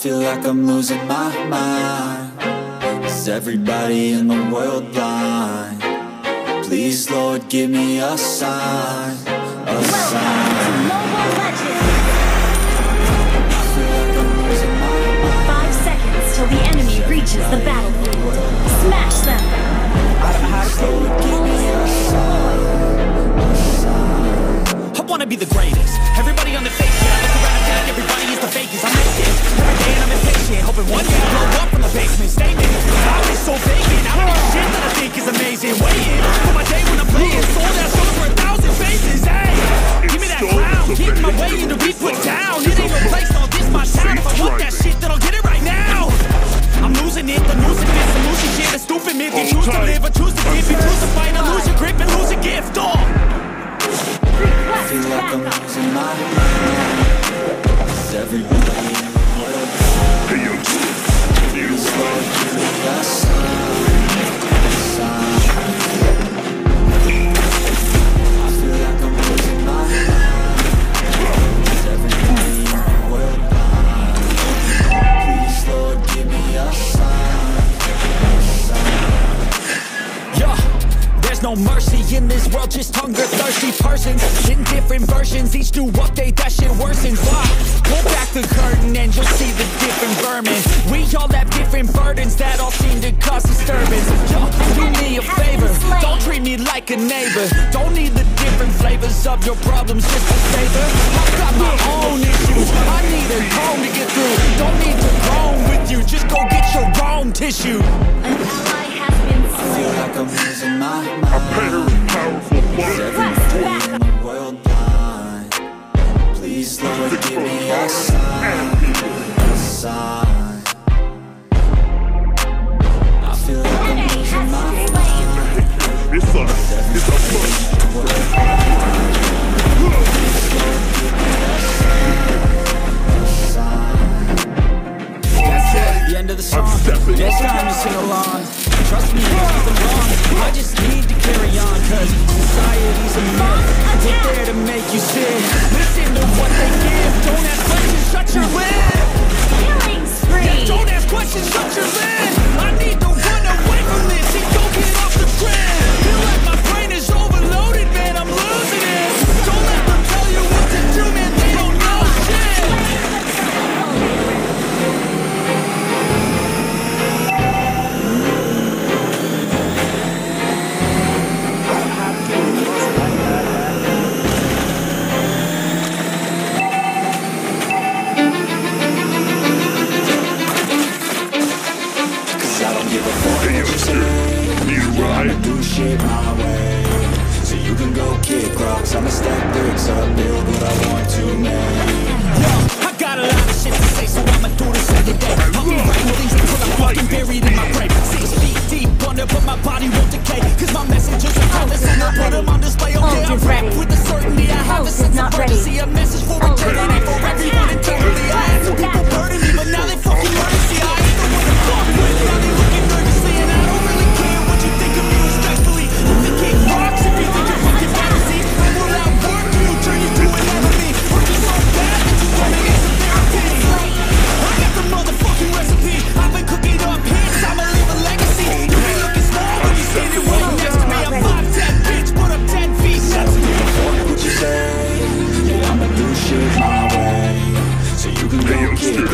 feel like I'm losing my mind. Is everybody in the world blind? Please, Lord, give me a sign. A sign. Reaches the battlefield. Smash them! I wanna be the greatest. in this world just hunger-thirsty persons. In different versions, each new update, that shit worsens. Why? Pull back the curtain and you'll see the different vermin. We all have different burdens that all seem to cause disturbance. Do me a favor, don't treat me like a neighbor. Don't need the different flavors of your problems just to savor. I've got my own issues, I need a home to get through. Don't need to comb with you, just go get your own tissue has been slain. I feel like I'm losing my mind. I paid her with powerful blood. In the world died. Please, Lord, give me a sign. easy We're there to make you sit Listen to what they give Don't ask questions, shut your lips. Killing spree yeah, Don't ask questions, shut your lips.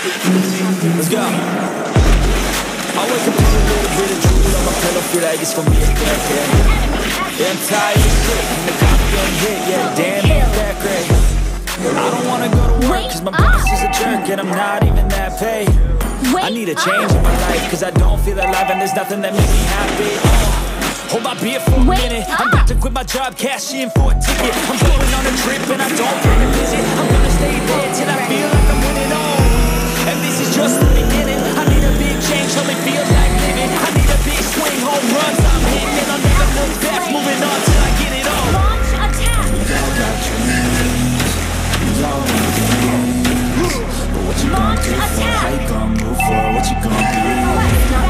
Let's go. I wake up with a little bit of drool on my pillow, feel like it's gonna be a bad day. Yeah, I'm tired of shit, and the coffee ain't hit, yeah, damn, ain't that great. I don't wanna go to work, cause my boss is a jerk, and I'm not even that paid. I need a change in my life, cause I don't feel alive, and there's nothing that makes me happy. Uh, Hold my beer for a Wake minute. I'm about to quit my job, cash in for a ticket. I'm going on a trip and I don't plan to visit. I'm gonna stay there till I feel just the beginning. I need a big change, help me feel like living. I need a big swing, home runs I'm hitting. And I'll never look back, moving on till I get it all. Launch attack! all got dreams We all want things But what you gonna do for it? attack. How you gonna move for? What you gonna be? Quest not ready. Do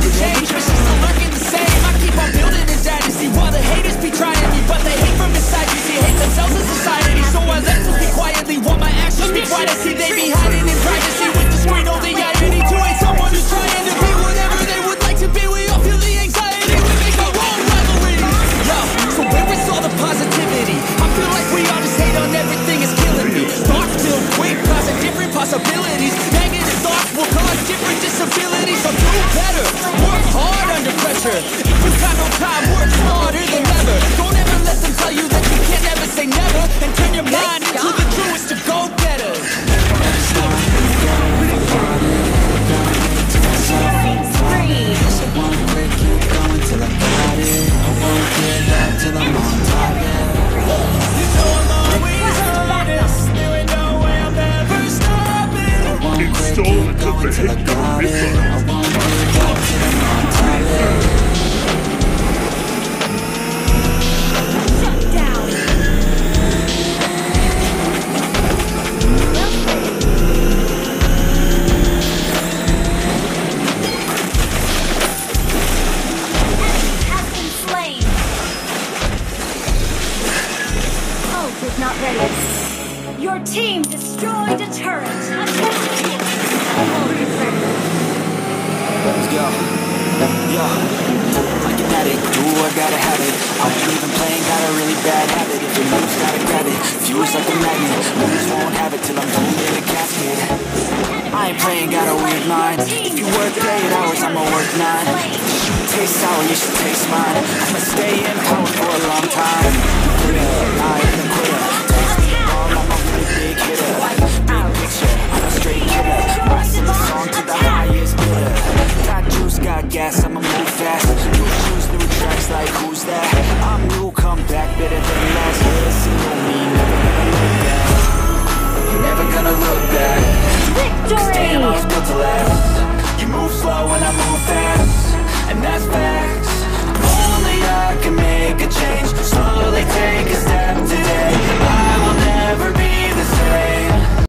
Dangerous to in the same. I keep on building a dynasty while the haters be trying me, but they hate from inside. You hate themselves society, so I let them quietly my actions see rabbit, fuse like a magnet. Moves won't have it till I'm thrown in a casket. I ain't playing, got a weird mind. If you work eight hours, I'ma work nine. If you taste sour, you should taste mine. I'ma stay in power for a long time. I'm a big hitter. Big picture, I'm a straight killer. Song to the highest bidder. Got juice, got gas, I'ma move fast tracks like who's that? I'm new, come back better than last year. Me, never gonna look back. Never gonna look back. Victory! built to last. You move slow and I move fast. And that's facts. Only I can make a change. Slowly take a step today. I